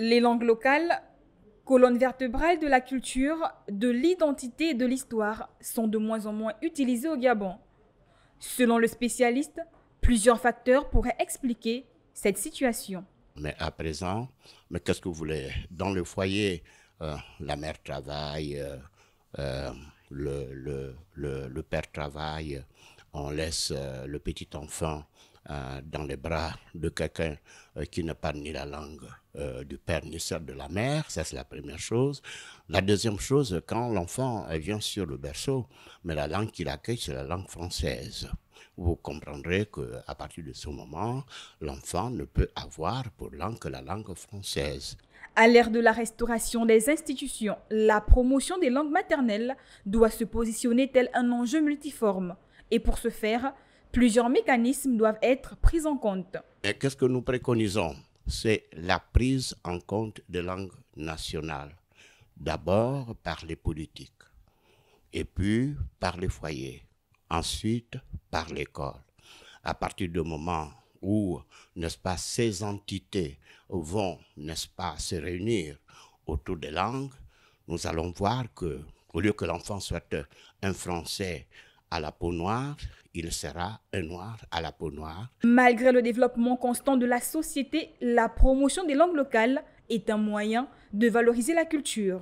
Les langues locales, colonne vertébrale de la culture, de l'identité et de l'histoire, sont de moins en moins utilisées au Gabon. Selon le spécialiste, plusieurs facteurs pourraient expliquer cette situation. Mais à présent, mais qu'est-ce que vous voulez? Dans le foyer, euh, la mère travaille, euh, euh, le, le, père travaille, on laisse le petit enfant dans les bras de quelqu'un qui ne parle ni la langue du père ni celle de la mère, ça c'est la première chose. La deuxième chose, quand l'enfant vient sur le berceau, mais la langue qu'il accueille, c'est la langue française vous comprendrez qu'à partir de ce moment, l'enfant ne peut avoir pour langue que la langue française. À l'ère de la restauration des institutions, la promotion des langues maternelles doit se positionner tel un enjeu multiforme. Et pour ce faire, plusieurs mécanismes doivent être pris en compte. Et qu'est-ce que nous préconisons? C'est la prise en compte des langues nationales. D'abord par les politiques, et puis par les foyers ensuite par l'école. À partir du moment où, n'est-ce pas, ces entités vont, n'est-ce pas, se réunir autour des langues, nous allons voir que, au lieu que l'enfant soit un Français à la peau noire, il sera un noir à la peau noire. Malgré le développement constant de la société, la promotion des langues locales est un moyen de valoriser la culture.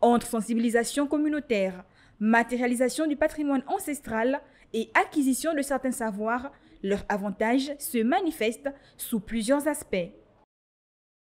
Entre sensibilisation communautaire, matérialisation du patrimoine ancestral et acquisition de certains savoirs, leur avantage se manifeste sous plusieurs aspects.